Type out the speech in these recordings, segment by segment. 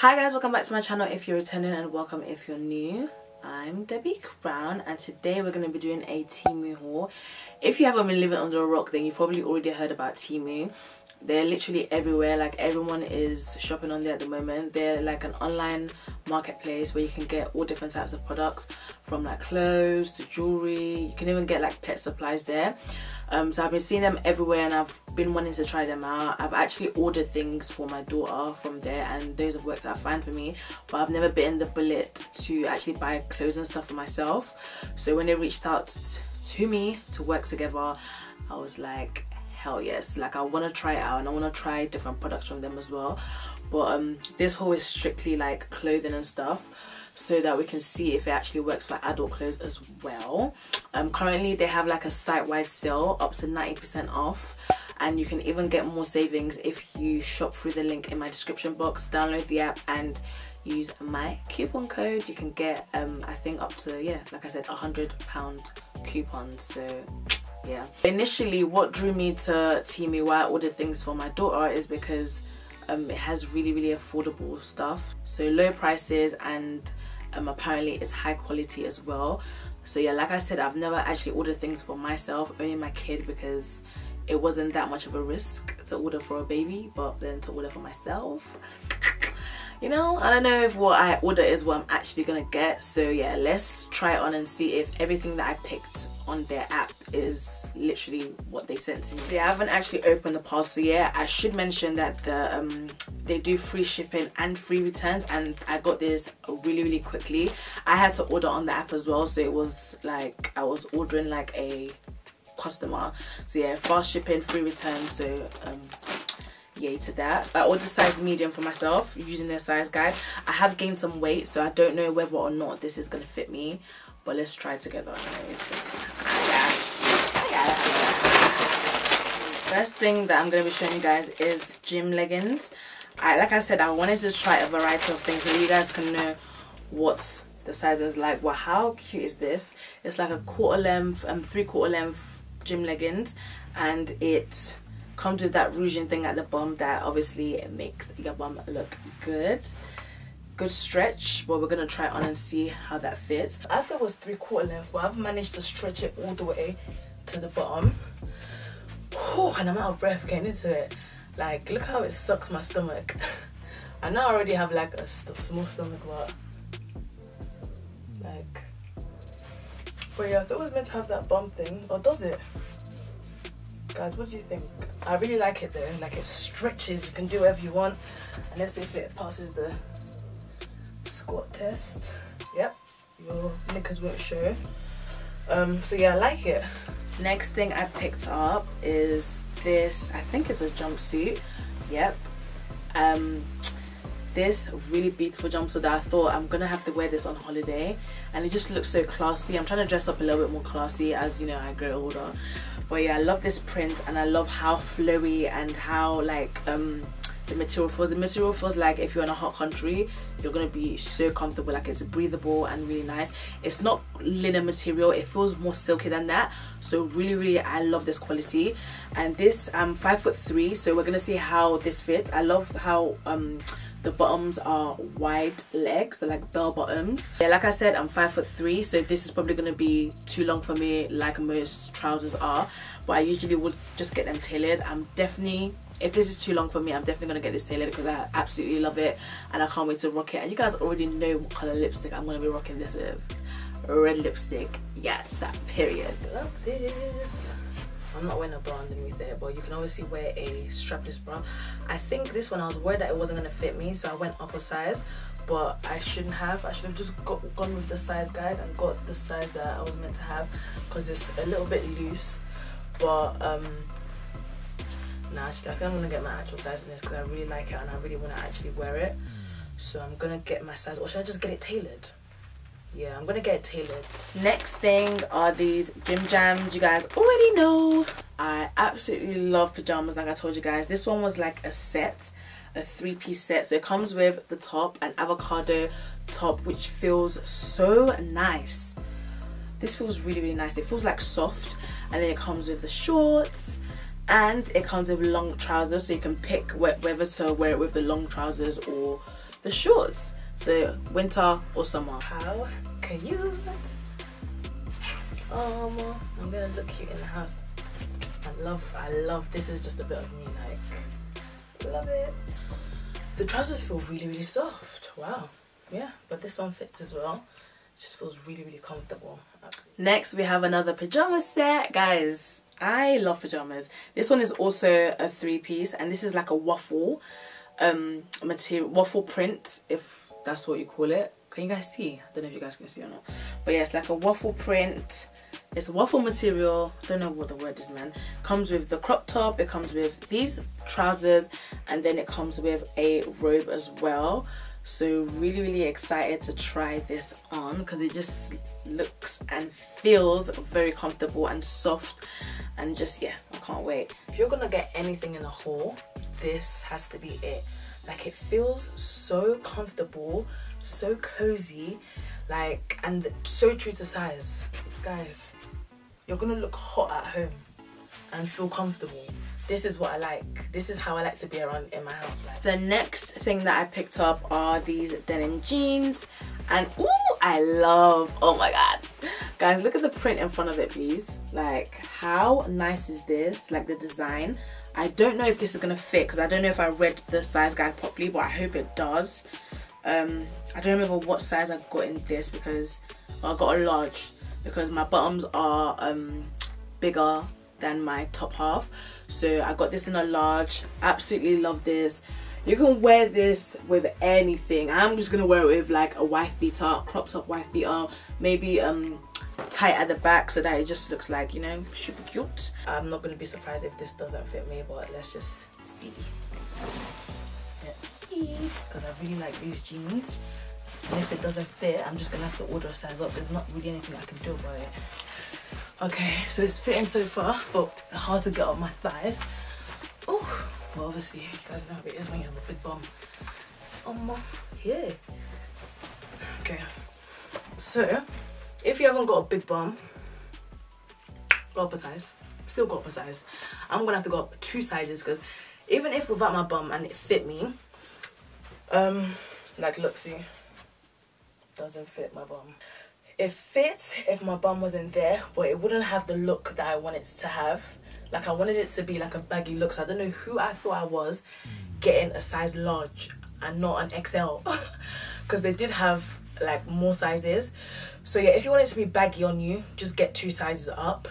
Hi guys, welcome back to my channel if you're returning and welcome if you're new. I'm Debbie Crown and today we're going to be doing a Temu haul. If you haven't been living under a rock then you've probably already heard about Temu. They're literally everywhere, like everyone is shopping on there at the moment. They're like an online marketplace where you can get all different types of products from like clothes to jewelry. You can even get like pet supplies there. Um, so I've been seeing them everywhere and I've been wanting to try them out. I've actually ordered things for my daughter from there and those have worked out fine for me. But I've never bitten the bullet to actually buy clothes and stuff for myself. So when they reached out to me to work together, I was like, hell yes. Like I want to try it out and I want to try different products from them as well. But um, this haul is strictly like clothing and stuff so that we can see if it actually works for adult clothes as well. Um, currently they have like a site-wide sale up to 90% off and you can even get more savings if you shop through the link in my description box, download the app and use my coupon code. You can get um, I think up to, yeah, like I said, a hundred pound coupons. So yeah. Initially what drew me to Temu why I ordered things for my daughter is because um, it has really really affordable stuff. So low prices and um, apparently it's high quality as well. So yeah like I said I've never actually ordered things for myself only my kid because it wasn't that much of a risk to order for a baby but then to order for myself you know I don't know if what I order is what I'm actually gonna get so yeah let's try it on and see if everything that I picked on their app is literally what they sent to me. So yeah, I haven't actually opened the parcel yet. I should mention that the um, they do free shipping and free returns and I got this really really quickly. I had to order on the app as well so it was like I was ordering like a customer. So yeah, fast shipping, free returns so um, to that. I ordered size medium for myself using their size guide. I have gained some weight so I don't know whether or not this is going to fit me but let's try together First thing that I'm going to be showing you guys is gym leggings. I, like I said, I wanted to try a variety of things so you guys can know what the size is like. Well, how cute is this? It's like a quarter length, um, three quarter length gym leggings and it comes with that ruching thing at the bum that obviously makes your bum look good. Good stretch but we're gonna try it on and see how that fits. I thought it was three quarter length but i've managed to stretch it all the way to the bottom. Whew, and i'm out of breath getting into it. Like look how it sucks my stomach. I know i already have like a st small stomach but like but yeah i thought it was meant to have that bum thing or does it guys what do you think i really like it though like it stretches you can do whatever you want and let's see if it passes the squat test. Yep, your knickers won't show. Um, so yeah, I like it. Next thing I picked up is this, I think it's a jumpsuit. Yep. Um, this really beautiful jumpsuit that I thought I'm gonna have to wear this on holiday and it just looks so classy I'm trying to dress up a little bit more classy as you know I grow older but yeah I love this print and I love how flowy and how like um the material feels. The material feels like if you're in a hot country, you're gonna be so comfortable. Like it's breathable and really nice. It's not linen material. It feels more silky than that. So really, really, I love this quality. And this, I'm five foot three, so we're gonna see how this fits. I love how um the bottoms are wide legs so like bell bottoms yeah like i said i'm five foot three so this is probably going to be too long for me like most trousers are but i usually would just get them tailored i'm definitely if this is too long for me i'm definitely going to get this tailored because i absolutely love it and i can't wait to rock it and you guys already know what color lipstick i'm going to be rocking this with red lipstick yes period love this I'm not wearing a bra underneath it, but you can obviously wear a strapless bra. I think this one I was worried that it wasn't gonna fit me, so I went up a size, but I shouldn't have. I should have just got, gone with the size guide and got the size that I was meant to have because it's a little bit loose. But um, nah, actually, I think I'm gonna get my actual size in this because I really like it and I really want to actually wear it. So I'm gonna get my size, or should I just get it tailored? yeah i'm gonna get it tailored. Next thing are these gym jams you guys already know. I absolutely love pajamas like i told you guys. This one was like a set a three-piece set. So it comes with the top an avocado top which feels so nice this feels really really nice it feels like soft and then it comes with the shorts and it comes with long trousers so you can pick whether to wear it with the long trousers or the shorts. So winter or summer. How cute. Um, I'm gonna look cute in the house. I love, I love, this is just a bit of me, like, love it. The trousers feel really, really soft. Wow. Yeah, but this one fits as well. Just feels really, really comfortable. Next, we have another pajama set. Guys, I love pajamas. This one is also a three piece and this is like a waffle um, material, waffle print, if that's what you call it. Can you guys see? I don't know if you guys can see or not. But yeah, it's like a waffle print. It's waffle material. I don't know what the word is, man. Comes with the crop top. It comes with these trousers. And then it comes with a robe as well. So really, really excited to try this on because it just looks and feels very comfortable and soft. And just, yeah, I can't wait. If you're to get anything in a haul, this has to be it. Like it feels so comfortable so cozy like and so true to size guys you're gonna look hot at home and feel comfortable this is what I like. This is how I like to be around in my house like. The next thing that I picked up are these denim jeans. And ooh I love oh my god. Guys look at the print in front of it please. Like how nice is this? Like the design. I don't know if this is gonna fit because I don't know if I read the size guide properly but I hope it does. Um i don't remember what size i got in this because well, i got a large because my bottoms are um bigger than my top half. So i got this in a large absolutely love this. You can wear this with anything. I'm just gonna wear it with like a wife beater crop top wife beater maybe um tight at the back so that it just looks like you know super cute. I'm not gonna be surprised if this doesn't fit me but let's just see. Let's see. Because I really like these jeans. And if it doesn't fit I'm just gonna have to order a size up. There's not really anything I can do about it okay so it's fitting so far but hard to get up my thighs. Oh well obviously you guys know how it is when you have a big bum. Um yeah. Okay. So if you haven't got a big bum go up a size. Still got up a size. I'm gonna have to go up two sizes because even if without my bum and it fit me um, like look, see, doesn't fit my bum. It fits if my bum wasn't there, but it wouldn't have the look that I wanted to have. Like I wanted it to be like a baggy look, so I don't know who I thought I was getting a size large and not an XL, because they did have like more sizes. So yeah, if you want it to be baggy on you, just get two sizes up.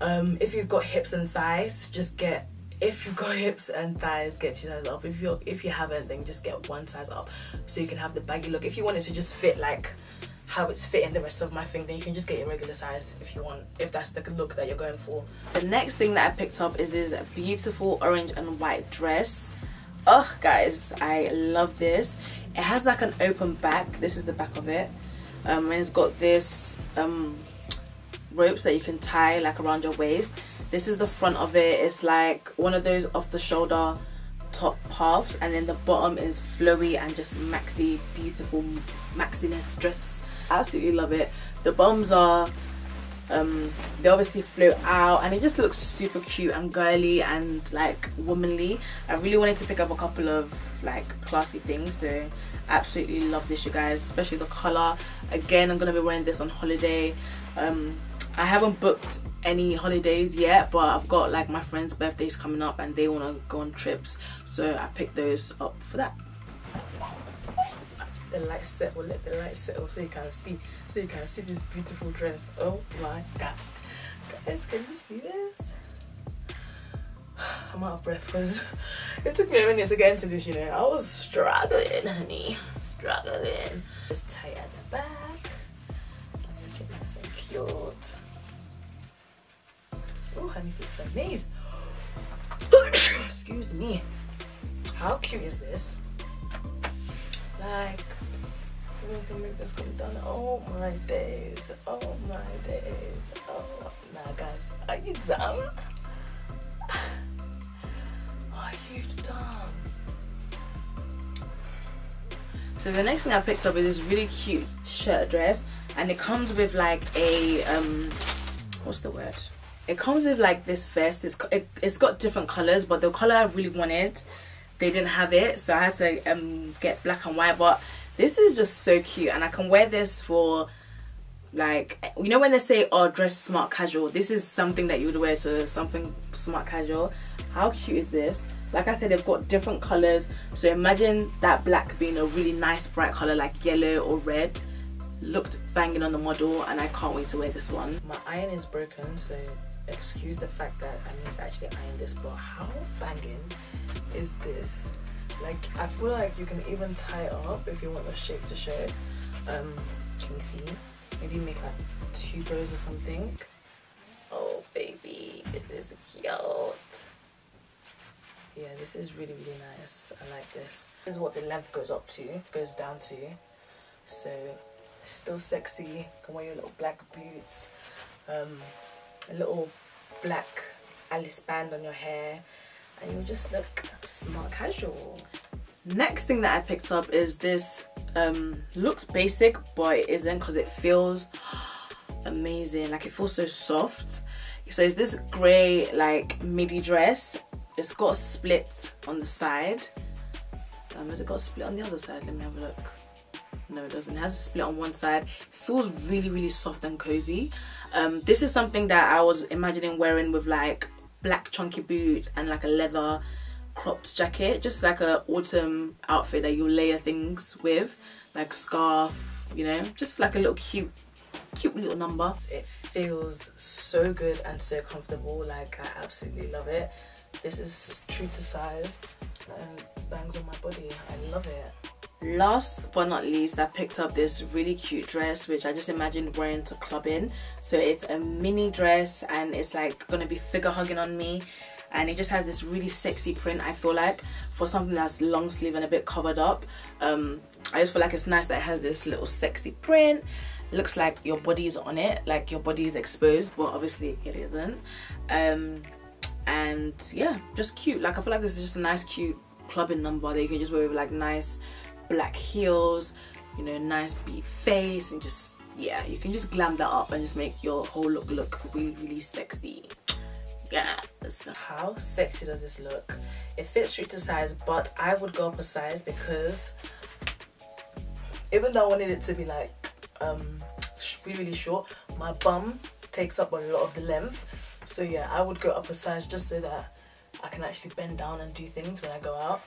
Um, if you've got hips and thighs, just get if you've got hips and thighs get two sizes up if you if you haven't then just get one size up so you can have the baggy look if you want it to just fit like how it's fitting the rest of my thing then you can just get your regular size if you want if that's the look that you're going for. The next thing that i picked up is this beautiful orange and white dress. Oh guys i love this. It has like an open back. This is the back of it. Um, and it's got this um, ropes that you can tie like around your waist. This is the front of it. It's like one of those off the shoulder top halves. And then the bottom is flowy and just maxi beautiful maxiness dress absolutely love it. The bums are um, they obviously float out and it just looks super cute and girly and like womanly. I really wanted to pick up a couple of like classy things so absolutely love this you guys especially the color again i'm gonna be wearing this on holiday. Um, I haven't booked any holidays yet but I've got like my friends birthdays coming up and they want to go on trips so I picked those up for that the light set will let the light settle so you can see so you can see this beautiful dress. Oh my god. Guys can you see this? I'm out of breath because it took me a minute to get into this you know. I was struggling honey. Struggling. Just tight at the back make nice and cute Oh, I need to sneeze. Excuse me. How cute is this? Like, we can make this come down. Oh my days. Oh my days. Oh, nah, guys. Are you dumb? Are you dumb? So the next thing I picked up is this really cute shirt dress and it comes with like a um what's the word it comes with like this vest it's, it, it's got different colors but the color i really wanted they didn't have it so I had to um, get black and white but this is just so cute and I can wear this for like you know when they say oh dress smart casual this is something that you would wear to something smart casual. How cute is this? Like I said they've got different colors so imagine that black being a really nice bright color like yellow or red. Looked banging on the model and I can't wait to wear this one. My iron is broken so excuse the fact that I need to actually iron this but how banging is this? Like I feel like you can even tie it up if you want the shape to show. Um can you see? Maybe make like two bows or something. Oh baby it is cute. Yeah this is really really nice. I like this. This is what the length goes up to goes down to. So still sexy. You can wear your little black boots. Um, a little black alice band on your hair and you'll just look smart casual next thing that i picked up is this um looks basic but it isn't because it feels amazing like it feels so soft so it's this gray like midi dress it's got a split on the side. Um, has it got a split on the other side? Let me have a look. No, it doesn't. It has a split on one side. It feels really, really soft and cozy. Um, this is something that I was imagining wearing with like black chunky boots and like a leather cropped jacket. Just like a autumn outfit that you layer things with. Like scarf, you know. Just like a little cute, cute little number. It feels so good and so comfortable. Like I absolutely love it. This is true to size and bangs on my body. I love it. Last but not least, I picked up this really cute dress which I just imagined wearing to clubbing. So it's a mini dress and it's like gonna be figure hugging on me. And it just has this really sexy print I feel like for something that's long sleeve and a bit covered up. Um, I just feel like it's nice that it has this little sexy print. Looks like your body is on it like your body is exposed but obviously it isn't. Um, and yeah just cute. Like i feel like this is just a nice cute clubbing number that you can just wear with like nice black heels you know nice beat face and just yeah you can just glam that up and just make your whole look look really really sexy. Yeah how sexy does this look? It fits true to size but i would go up a size because even though i wanted it to be like um really really short my bum takes up a lot of the length. So yeah, I would go up a size just so that I can actually bend down and do things when I go out.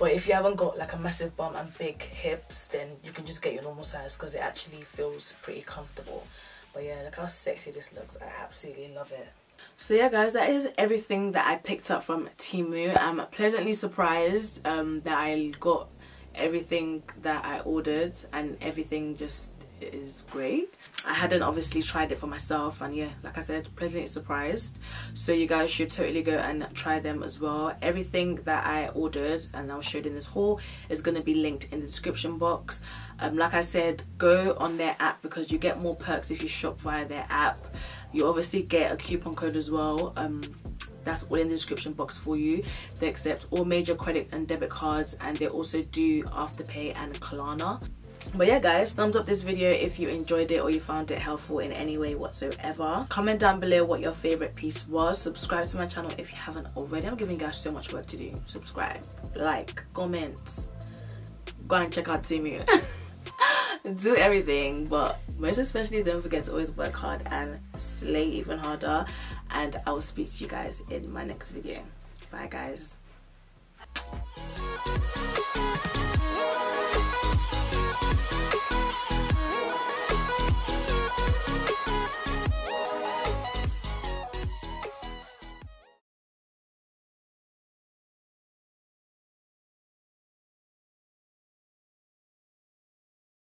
But if you haven't got like a massive bum and big hips, then you can just get your normal size because it actually feels pretty comfortable. But yeah, look how sexy this looks. I absolutely love it. So yeah guys, that is everything that I picked up from Temu. I'm pleasantly surprised um, that I got everything that I ordered and everything just is great. I hadn't obviously tried it for myself and yeah like i said pleasantly surprised. So you guys should totally go and try them as well. Everything that i ordered and i was showed in this haul is going to be linked in the description box. Um, like i said go on their app because you get more perks if you shop via their app. You obviously get a coupon code as well. Um, that's all in the description box for you. They accept all major credit and debit cards and they also do afterpay and klarna but yeah guys thumbs up this video if you enjoyed it or you found it helpful in any way whatsoever. Comment down below what your favorite piece was. Subscribe to my channel if you haven't already. I'm giving you guys so much work to do. Subscribe like comment. Go and check out Temu do everything. But most especially don't forget to always work hard and slay even harder. And i'll speak to you guys in my next video. Bye guys.